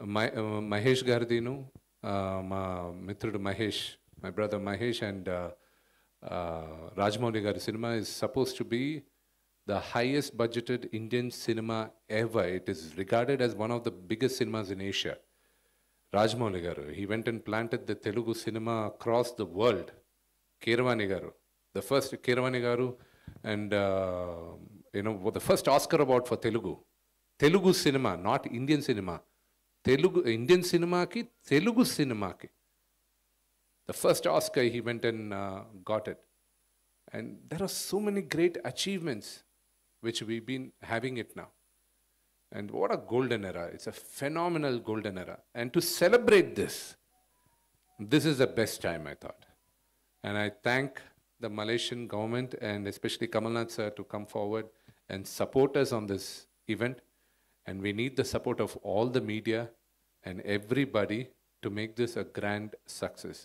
Uh, Mahesh Gardino, uh, my Mitra Mahesh, my brother Mahesh, and uh, Rajamouli Gari cinema is supposed to be the highest budgeted Indian cinema ever. It is regarded as one of the biggest cinemas in Asia. Rajamouli Garu, he went and planted the Telugu cinema across the world. Keeravani Garu, the first Keeravani Garu, and you know, the first Oscar award for Telugu. Telugu cinema, not Indian cinema. Telugu Indian సినిమాకి తెలుగు సినిమాకి the first Oscar he went and got it and there are so many great achievements which we been having it now And what a golden era. It's a phenomenal golden era. And to celebrate this, this is the best time, I thought. And I thank the Malaysian government and especially Kamalnath sir to come forward and support us on this event. And we need the support of all the media and everybody to make this a grand success.